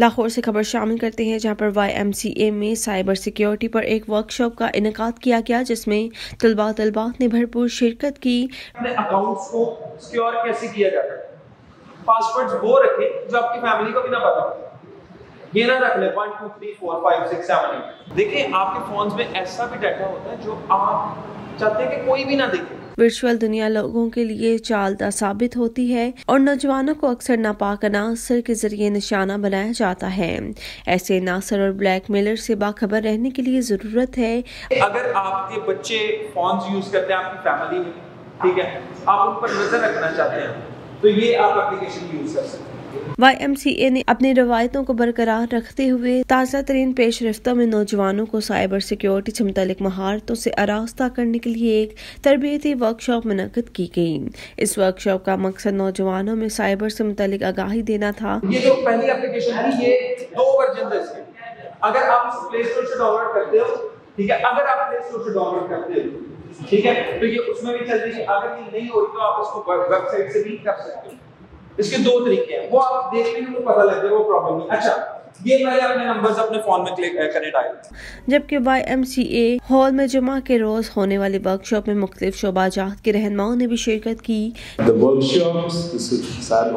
लाहौर से खबर शामिल करते हैं, जहाँ पर YMCA में साइबर सिक्योरिटी पर एक वर्कशॉप का इनका किया गया, जिसमें तलबा तलबात ने भरपूर शिरकत की। अकाउंट्स को सिक्योर कैसे किया जाता है? वो रखें जो आपकी फैमिली को भी ना पता ये ना रख ले one two three four five six seven देखिए, आपके फ़ोन में ऐसा भी डाटा होता है जो आप चाहते हैं कि कोई भी ना देखे। वर्चुअल दुनिया लोगों के लिए चालदा साबित होती है और नौजवानों को अक्सर नापाक अनासर के ज़रिए निशाना बनाया जाता है। ऐसे नासर और ब्लैक मेलर से बाखबर रहने के लिए ज़रूरत है। अगर आपके बच्चे फ़ोन यूज़ करते हैं आपकी फैमिली में ठीक है आप उन पर नज़र रखना चाहते हैं तो ये आप एप्लीकेशन यूज़ कर सकते हैं। वाई एम सी ए ने अपनी रवायतों को बरकरार रखते हुए ताज़ा तरीन पेश रफ्ता में नौजवानों को साइबर सिक्योरिटी से मुतलिक महारतों से आरास्ता करने के लिए एक तरबियती वर्कशॉप मुनद की गई। इस वर्कशॉप का मकसद नौजवानों में साइबर से मुतलिक आगाही देना था। ये जो पहली एप्लीकेशन थी, ये दो वर्जन अगर आप प्ले स्टोर से डाउनलोड करते हो, ठीक है, अगर आप प्ले स्टोर से डाउनलोड करते हो, ठीक है तो ये उसमें भी चलती है। अगर ये नहीं होती तो आप उसको वेबसाइट से भी कर सकते हो। इसके दो तरीके हैं वो आप देख लेंगे तो पता लग जाएगा वो प्रॉब्लम नहीं अच्छा ये अपने नंबर्स अपने फ़ोन में क्लिक करने डाले जबकि Y M C A hall में जुमा के रोज होने वाली वर्कशॉप में मुख्तलिफ़ शोबाजात के रहनुमाओं ने भी शिरकत की The workshops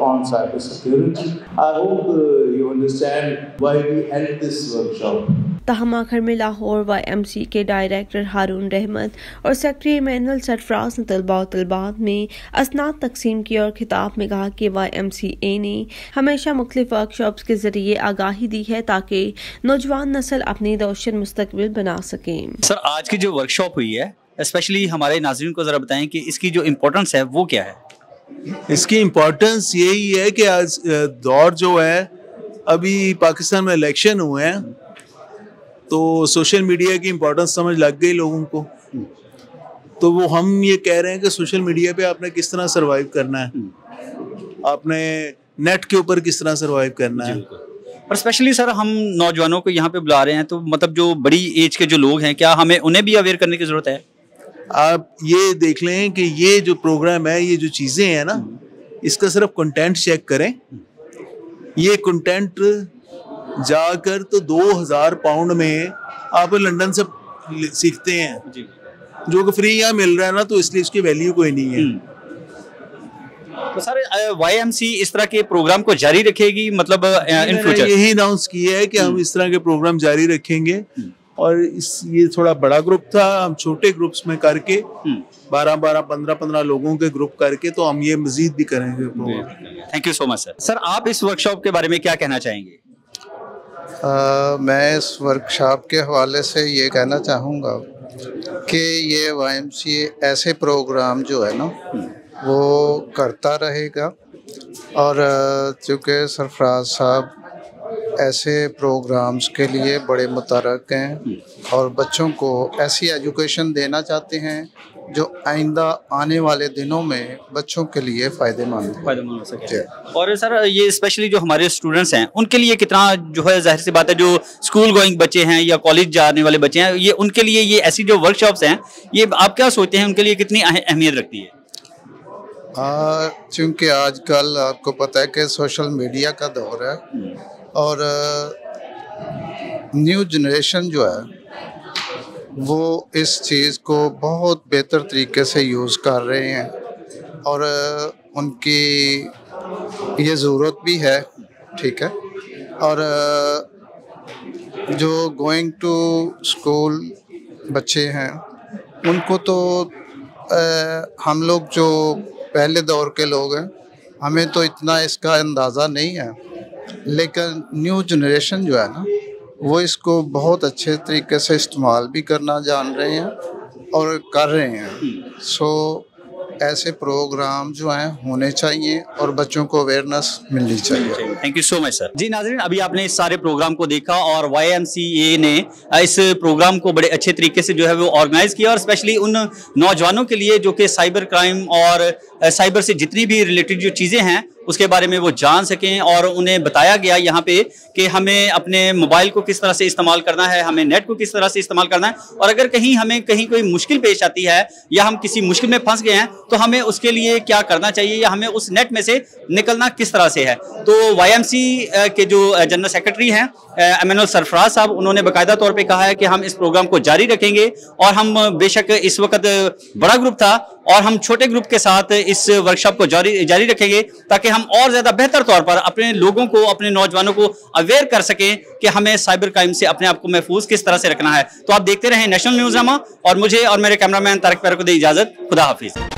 on cyber security. I hope you understand why we held this workshop. तहम आखिर में लाहौर वाई एम सी के डायरेक्टर हारून रहमत और सेक्रेटरी इमानुअल सरफराज ने तलबा तलबात में असनाद तकसीम की और खिताब में कहा कि वाई एम सी ए ने हमेशा मुख्तलिफ़ वर्कशॉप्स के ज़रिए आगाही दी है ताकि नौजवान नस्ल अपनी रोशन मुस्तबिल बना सके। सर आज की जो वर्कशॉप हुई है स्पेशली हमारे नाजरन को ज़रा बताएँ कि इसकी जो इम्पोर्टेंस है वो क्या है? इसकी इम्पोर्टेंस यही है कि आज दौर जो है अभी पाकिस्तान में इलेक्शन हुए हैं तो सोशल मीडिया की इम्पोर्टेंस समझ लग गई लोगों को। तो वो हम ये कह रहे हैं कि सोशल मीडिया पे आपने किस तरह सरवाइव करना है? आपने नेट के ऊपर किस तरह सरवाइव करना है? और स्पेशली सर हम नौजवानों को यहाँ पे बुला रहे हैं तो मतलब जो बड़ी एज के जो लोग हैं क्या हमें उन्हें भी अवेयर करने की ज़रूरत है? आप ये देख लें कि ये जो प्रोग्राम है ये जो चीज़ें हैं ना इसका सिर्फ़ कंटेंट चेक करें। ये कंटेंट जाकर तो दो हज़ार पाउंड में आप लंदन से सीखते हैं। जो। कि फ्री यहाँ मिल रहा है ना तो इसलिए इसकी वैल्यू कोई नहीं है। हम्म। तो सर वाई इस तरह के प्रोग्राम को जारी रखेगी मतलब इन फ्यूचर यही अनाउंस किया है कि हम हम्म। इस तरह के प्रोग्राम जारी रखेंगे। हम्म। और इस ये थोड़ा बड़ा ग्रुप था हम छोटे ग्रुप्स में करके बारह बारह पंद्रह पंद्रह लोगों के ग्रुप करके तो हम ये मजीद भी करेंगे thank you so much sir sir आप इस वर्कशॉप के बारे में क्या कहना चाहेंगे? आ, मैं इस वर्कशॉप के हवाले से ये कहना चाहूँगा कि ये वाई ऐसे प्रोग्राम जो है ना वो करता रहेगा और चूँकि सरफराज साहब ऐसे प्रोग्राम्स के लिए बड़े मुतरक हैं और बच्चों को ऐसी एजुकेशन देना चाहते हैं जो आइंदा आने वाले दिनों में बच्चों के लिए फ़ायदेमंद फ़ायदेमंद हो सके। और सर ये स्पेशली जो हमारे स्टूडेंट्स हैं उनके लिए कितना जो है ज़ाहिर सी बात है जो स्कूल गोइंग बच्चे हैं या कॉलेज जाने वाले बच्चे हैं ये उनके लिए ये ऐसी जो वर्कशॉप्स हैं ये आप क्या सोचते हैं उनके लिए कितनी अहमियत रखती है? चूँकि आजकल आपको पता है कि सोशल मीडिया का दौर है और न्यू जनरेशन जो है वो इस चीज़ को बहुत बेहतर तरीके से यूज़ कर रहे हैं और उनकी ये ज़रूरत भी है ठीक है? और जो गोइंग टू स्कूल बच्चे हैं उनको तो आ, हम लोग जो पहले दौर के लोग हैं हमें तो इतना इसका अंदाज़ा नहीं है लेकिन न्यू जनरेशन जो है ना वो इसको बहुत अच्छे तरीके से इस्तेमाल भी करना जान रहे हैं और कर रहे हैं। सो ऐसे प्रोग्राम जो हैं, होने चाहिए और बच्चों को अवेयरनेस मिलनी चाहिए। Thank you so much sir ji, नाजरीन, अभी आपने इस सारे प्रोग्राम को देखा और YMCA ने इस प्रोग्राम को बड़े अच्छे तरीके से जो है वो ऑर्गेनाइज किया और स्पेशली उन नौजवानों के लिए जो कि साइबर क्राइम और साइबर से जितनी भी रिलेटेड जो चीज़ें हैं उसके बारे में वो जान सकें और उन्हें बताया गया यहाँ पे कि हमें अपने मोबाइल को किस तरह से इस्तेमाल करना है, हमें नेट को किस तरह से इस्तेमाल करना है और अगर कहीं हमें कहीं कोई मुश्किल पेश आती है या हम किसी मुश्किल में फंस गए हैं तो हमें उसके लिए क्या करना चाहिए या हमें उस नेट में से निकलना किस तरह से है। तो वाईएमसी के जो जनरल सेक्रेटरी हैं एमएनएल सरफराज साहब, उन्होंने बाकायदा तौर पर कहा है कि हम इस प्रोग्राम को जारी रखेंगे और हम बेशक इस वक्त बड़ा ग्रुप था और हम छोटे ग्रुप के साथ इस वर्कशॉप को जारी जारी रखेंगे ताकि हम और ज़्यादा बेहतर तौर पर अपने लोगों को, अपने नौजवानों को अवेयर कर सकें कि हमें साइबर क्राइम से अपने आप को महफूज किस तरह से रखना है। तो आप देखते रहें नेशनल न्यूज़ और मुझे और मेरे कैमरामैन तारक पैर को दे इजाज़त। खुदा हाफिज़।